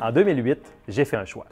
En 2008, j'ai fait un choix.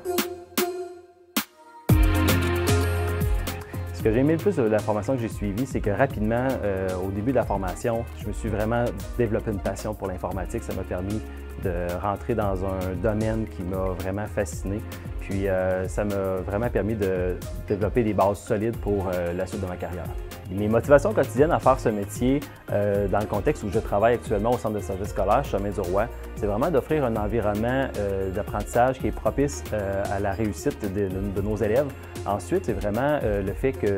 Que j'ai aimé le plus de la formation que j'ai suivie, c'est que rapidement, euh, au début de la formation, je me suis vraiment développé une passion pour l'informatique. Ça m'a permis de rentrer dans un domaine qui m'a vraiment fasciné. Puis euh, ça m'a vraiment permis de développer des bases solides pour euh, la suite de ma carrière. Mes motivations quotidiennes à faire ce métier, euh, dans le contexte où je travaille actuellement au centre de service scolaire Chemin du Roi, c'est vraiment d'offrir un environnement d'apprentissage qui est propice à la réussite de, de, nos élèves. Ensuite, c'est vraiment le fait que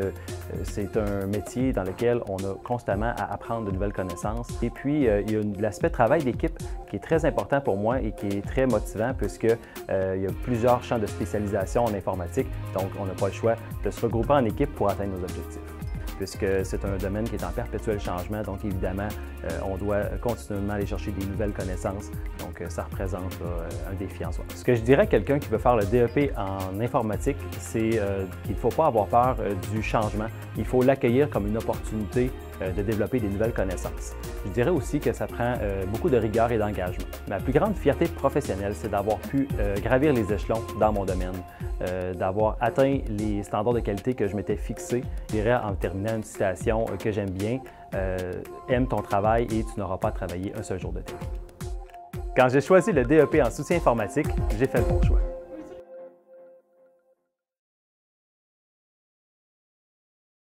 c'est un métier dans lequel on a constamment à apprendre de nouvelles connaissances. Et puis, il y a l'aspect travail d'équipe qui est très important pour moi et qui est très motivant puisque il y a plusieurs champs de spécialisation en informatique, donc on n'a pas le choix de se regrouper en équipe pour atteindre nos objectifs puisque c'est un domaine qui est en perpétuel changement. Donc, évidemment, euh, on doit continuellement aller chercher des nouvelles connaissances. Donc, euh, ça représente un défi en soi. Ce que je dirais à quelqu'un qui veut faire le DEP en informatique, c'est euh, qu'il ne faut pas avoir peur du changement. Il faut l'accueillir comme une opportunité de développer des nouvelles connaissances. Je dirais aussi que ça prend beaucoup de rigueur et d'engagement. Ma plus grande fierté professionnelle, c'est d'avoir pu gravir les échelons dans mon domaine, d'avoir atteint les standards de qualité que je m'étais fixé. Je dirais en terminant une citation euh, que j'aime bien, euh, aime ton travail et tu n'auras pas à travailler un seul jour de vie. Quand j'ai choisi le DEP en soutien informatique, j'ai fait le bon choix.